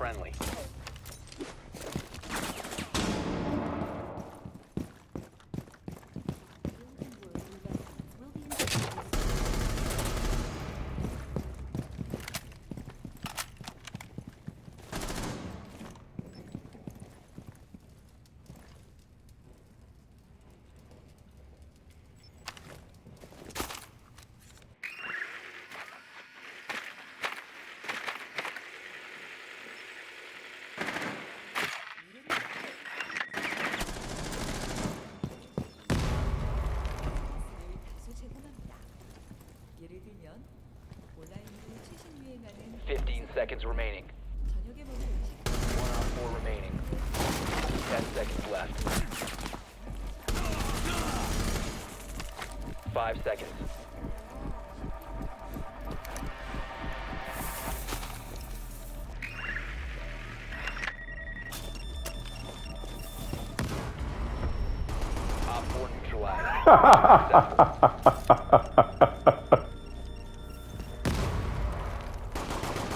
friendly. seconds remaining. One on four remaining. Ten seconds left. Five seconds. Op 4 neutralized.